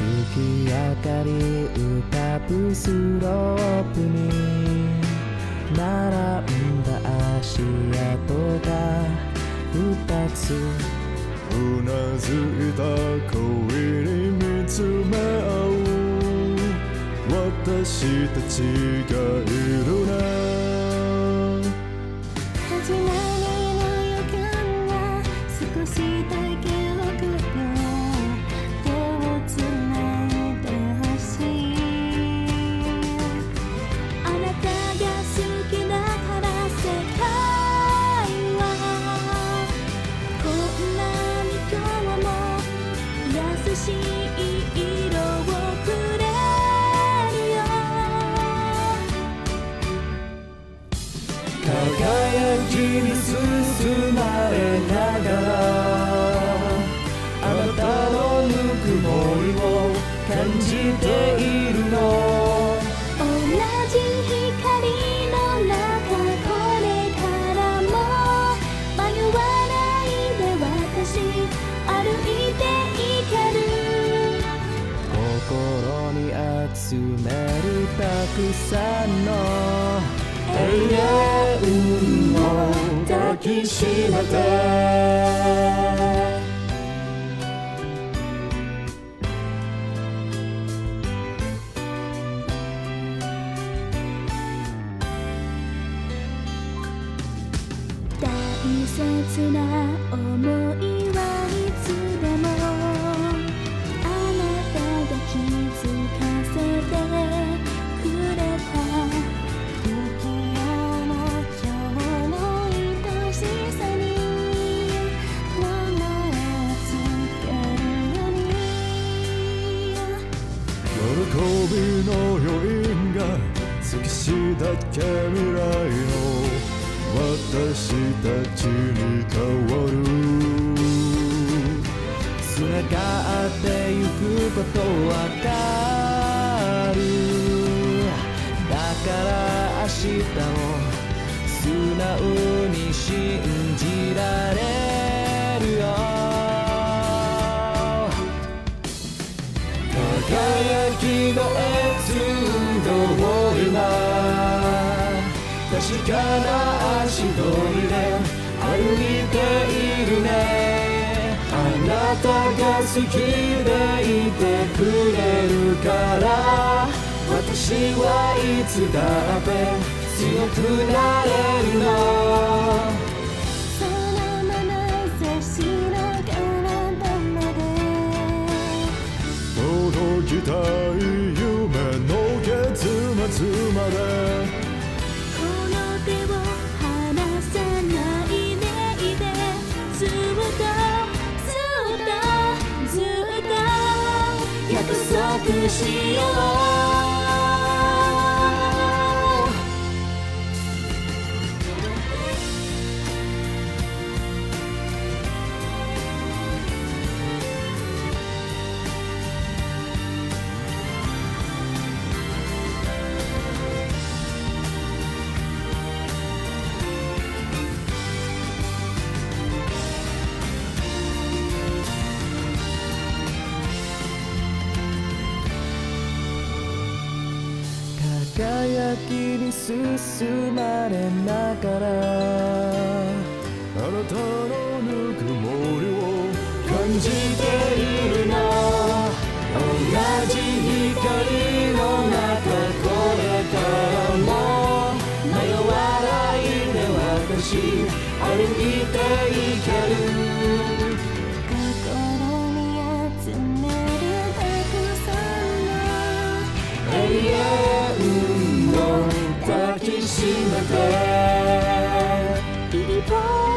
月明かり浮かぶスロープに並んだ足跡が二つ。うなずいた恋に見つめ合う。私たちがいるね始まりの予感が少しだけに包まれながらあなたのぬくもりを感じているの。同じ光の中これからも迷わないで私歩いていける。心に集めるたくさんの永遠を抱きしめて。大切な思いはいつでもびの余韻が突きしだけ未来の私たちに変わる。つながってゆくことわかるだから明日も素直に信通りは確かな足取りで歩いているね。あなたが好きでいてくれるから。私はいつだって強くなれるの。つまで？この手を離さないでいてずっとずっとずっと約束しよう。輝きに進まれながらしめて。一歩